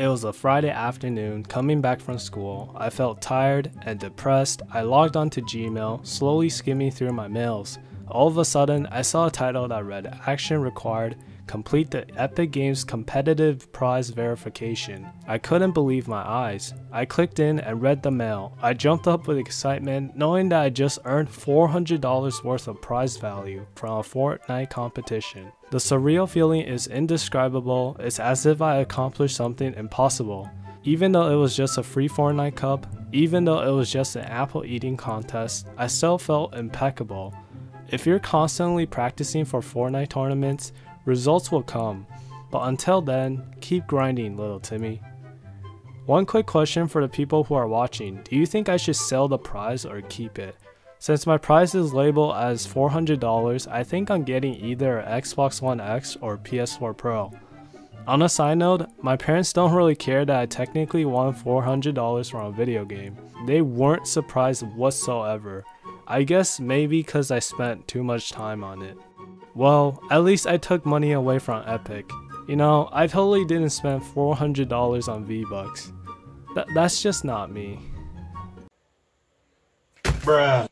It was a Friday afternoon coming back from school. I felt tired and depressed. I logged onto Gmail, slowly skimming through my mails. All of a sudden, I saw a title that read Action Required Complete the Epic Games competitive prize verification. I couldn't believe my eyes. I clicked in and read the mail. I jumped up with excitement knowing that I just earned $400 worth of prize value from a Fortnite competition. The surreal feeling is indescribable. It's as if I accomplished something impossible. Even though it was just a free Fortnite cup, even though it was just an apple eating contest, I still felt impeccable. If you're constantly practicing for Fortnite tournaments, Results will come, but until then, keep grinding, little Timmy. One quick question for the people who are watching, do you think I should sell the prize or keep it? Since my prize is labeled as $400, I think I'm getting either Xbox One X or PS4 Pro. On a side note, my parents don't really care that I technically won $400 from a video game. They weren't surprised whatsoever. I guess maybe because I spent too much time on it. Well, at least I took money away from Epic. You know, I totally didn't spend $400 on V-Bucks. Th that's just not me. Bruh.